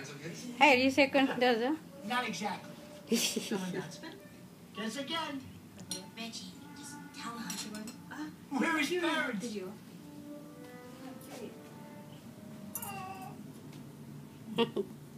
Hey, of his? Harry second does? Not exactly. Someone Guess again. Reggie, just tell. Where is parents? Did you?